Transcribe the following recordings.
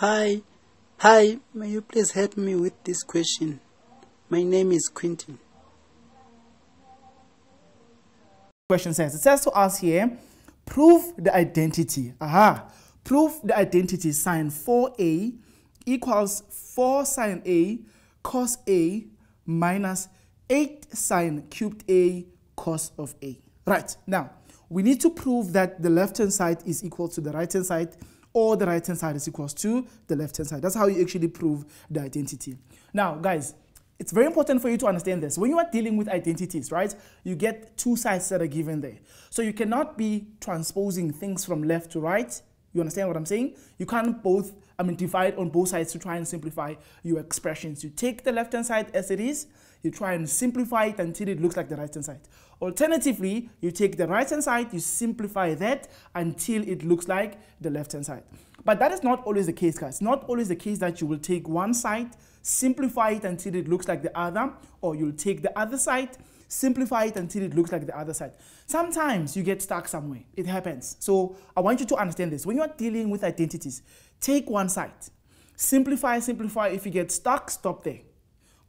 Hi, hi, may you please help me with this question? My name is Quentin. Question says, it says to us here, prove the identity. Aha, prove the identity sine 4a equals 4 sine a cos a minus 8 sine cubed a cos of a. Right, now, we need to prove that the left-hand side is equal to the right-hand side or the right-hand side is equals to the left-hand side. That's how you actually prove the identity. Now, guys, it's very important for you to understand this. When you are dealing with identities, right, you get two sides that are given there. So you cannot be transposing things from left to right. You understand what I'm saying? You can't both, I mean, divide on both sides to try and simplify your expressions. You take the left-hand side as it is, you try and simplify it until it looks like the right-hand side. Alternatively, you take the right-hand side, you simplify that until it looks like the left-hand side. But that is not always the case, guys. Not always the case that you will take one side, simplify it until it looks like the other, or you'll take the other side, simplify it until it looks like the other side. Sometimes you get stuck somewhere. It happens. So I want you to understand this. When you are dealing with identities, take one side. Simplify, simplify. If you get stuck, stop there.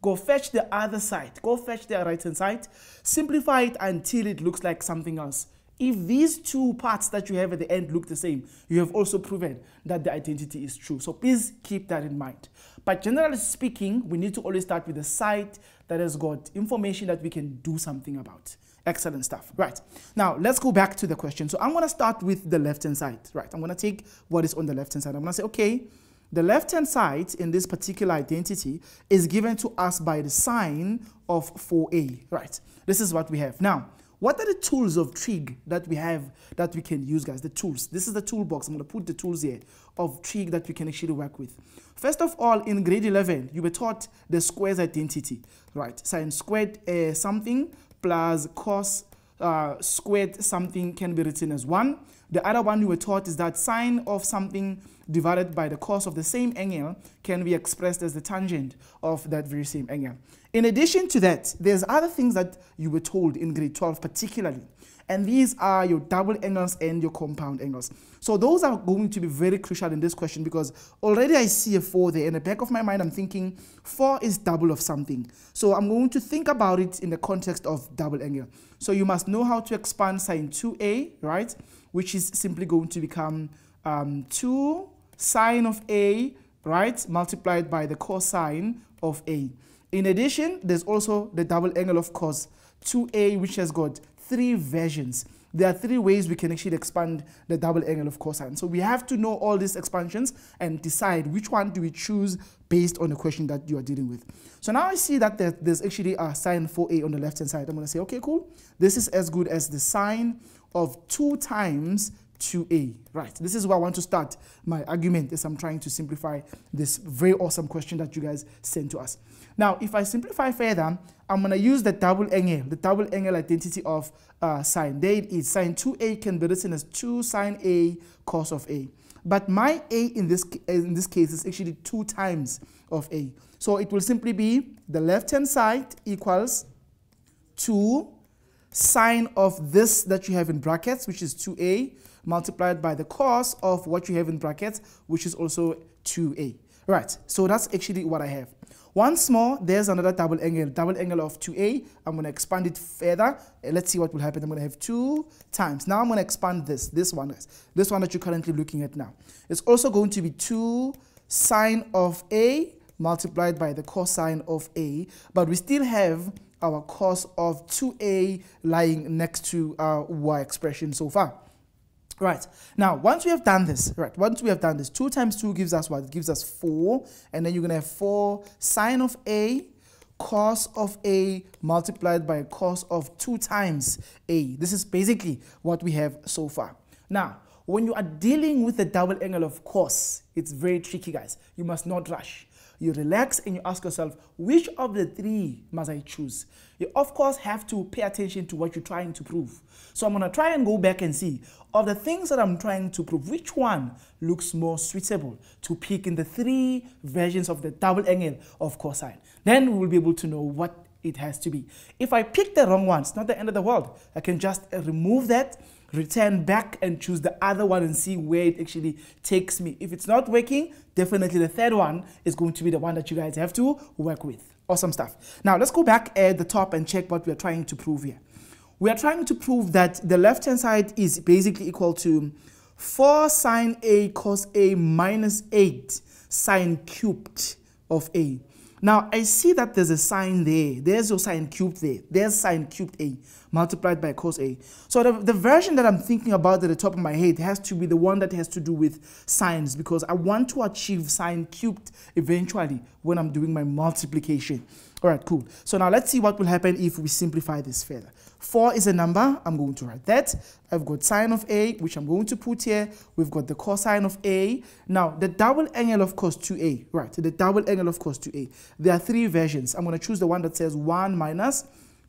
Go fetch the other side. Go fetch the right hand side. Simplify it until it looks like something else. If these two parts that you have at the end look the same, you have also proven that the identity is true. So please keep that in mind. But generally speaking, we need to always start with the side that has got information that we can do something about. Excellent stuff. Right. Now, let's go back to the question. So I'm going to start with the left-hand side. Right. I'm going to take what is on the left-hand side. I'm going to say, okay, the left-hand side in this particular identity is given to us by the sine of 4a. Right. This is what we have. Now, what are the tools of trig that we have that we can use, guys? The tools. This is the toolbox. I'm going to put the tools here of trig that we can actually work with. First of all, in grade 11, you were taught the squares identity, right? Sine squared uh, something plus cos uh, squared something can be written as 1. The other one you were taught is that sine of something divided by the cos of the same angle can be expressed as the tangent of that very same angle. In addition to that, there's other things that you were told in grade 12 particularly. And these are your double angles and your compound angles. So those are going to be very crucial in this question because already I see a 4 there. In the back of my mind, I'm thinking 4 is double of something. So I'm going to think about it in the context of double angle. So you must know how to expand sine 2a, right? Which is simply going to become um, 2 sine of a, right, multiplied by the cosine of a. In addition, there's also the double angle of cos 2a, which has got three versions. There are three ways we can actually expand the double angle of cosine. So we have to know all these expansions and decide which one do we choose based on the question that you are dealing with. So now I see that there's actually a sine 4a on the left-hand side. I'm going to say, okay, cool. This is as good as the sine of 2 times 2a. Right, this is where I want to start my argument as I'm trying to simplify this very awesome question that you guys sent to us. Now, if I simplify further, I'm going to use the double angle, the double angle identity of uh, sine. There it is. Sine 2a can be written as 2 sine a cos of a. But my a in this, in this case is actually 2 times of a. So it will simply be the left-hand side equals 2 sine of this that you have in brackets, which is 2a, multiplied by the cos of what you have in brackets, which is also 2a. Right, so that's actually what I have. Once more, there's another double angle, double angle of 2a. I'm going to expand it further. Uh, let's see what will happen. I'm going to have 2 times. Now I'm going to expand this, this one, this one that you're currently looking at now. It's also going to be 2 sine of a multiplied by the cosine of a, but we still have our cos of 2a lying next to our y expression so far. Right, now once we have done this, right, once we have done this, 2 times 2 gives us what? It gives us 4, and then you're going to have 4 sine of a cos of a multiplied by cos of 2 times a. This is basically what we have so far. Now, when you are dealing with the double angle of cos, it's very tricky, guys. You must not rush you relax and you ask yourself, which of the three must I choose? You, of course, have to pay attention to what you're trying to prove. So I'm going to try and go back and see, of the things that I'm trying to prove, which one looks more suitable to pick in the three versions of the double angle of cosine. Then we will be able to know what it has to be. If I pick the wrong one, it's not the end of the world. I can just remove that return back and choose the other one and see where it actually takes me. If it's not working, definitely the third one is going to be the one that you guys have to work with. Awesome stuff. Now let's go back at the top and check what we're trying to prove here. We are trying to prove that the left hand side is basically equal to 4 sine A cos A minus 8 sine cubed of A. Now, I see that there's a sine there. There's your sine cubed there. There's sine cubed A multiplied by cos A. So the, the version that I'm thinking about at the top of my head has to be the one that has to do with sines because I want to achieve sine cubed eventually when I'm doing my multiplication. All right, cool. So now let's see what will happen if we simplify this further. 4 is a number. I'm going to write that. I've got sine of A, which I'm going to put here. We've got the cosine of A. Now, the double angle of cos 2A. Right, the double angle of cos 2A. There are three versions. I'm going to choose the one that says 1 minus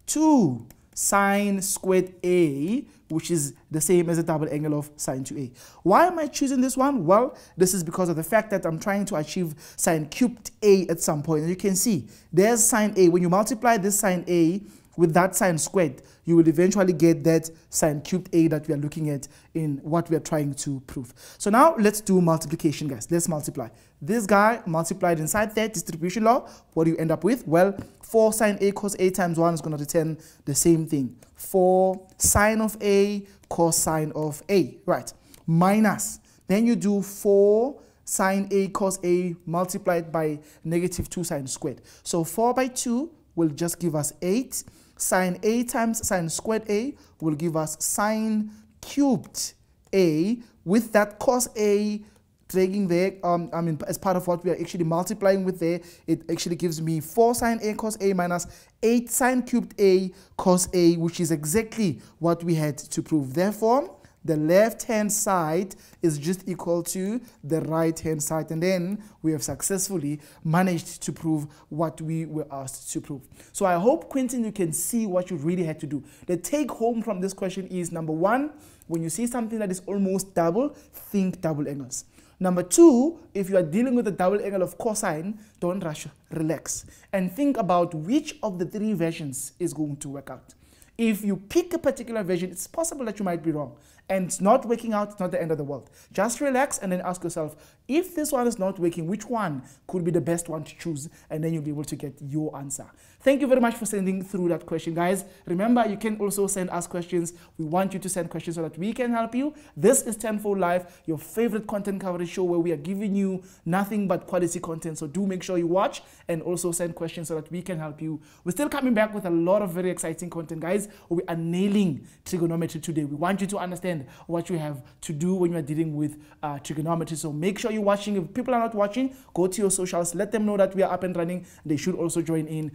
2 sine squared A, which is the same as the double angle of sine 2A. Why am I choosing this one? Well, this is because of the fact that I'm trying to achieve sine cubed A at some point. And you can see, there's sine A. When you multiply this sine A with that sine squared, you will eventually get that sine cubed a that we are looking at in what we are trying to prove. So now let's do multiplication, guys. Let's multiply. This guy multiplied inside that distribution law. What do you end up with? Well, 4 sine a cos a times 1 is going to return the same thing. 4 sine of a cosine of a, right? Minus. Then you do 4 sine a cos a multiplied by negative 2 sine squared. So 4 by 2 will just give us 8 sine a times sine squared a will give us sine cubed a with that cos a dragging there um i mean as part of what we are actually multiplying with there it actually gives me 4 sine a cos a minus 8 sine cubed a cos a which is exactly what we had to prove. Therefore the left hand side is just equal to the right hand side and then we have successfully managed to prove what we were asked to prove. So I hope Quentin you can see what you really had to do. The take home from this question is number one, when you see something that is almost double, think double angles. Number two, if you are dealing with a double angle of cosine, don't rush, relax, and think about which of the three versions is going to work out. If you pick a particular version, it's possible that you might be wrong and it's not working out, it's not the end of the world. Just relax and then ask yourself, if this one is not working, which one could be the best one to choose? And then you'll be able to get your answer. Thank you very much for sending through that question, guys. Remember, you can also send us questions. We want you to send questions so that we can help you. This is Tenfold Live, your favorite content coverage show where we are giving you nothing but quality content. So do make sure you watch and also send questions so that we can help you. We're still coming back with a lot of very exciting content, guys. We are nailing trigonometry today. We want you to understand what you have to do when you are dealing with uh, trigonometry. So make sure you're watching. If people are not watching, go to your socials. Let them know that we are up and running. They should also join in.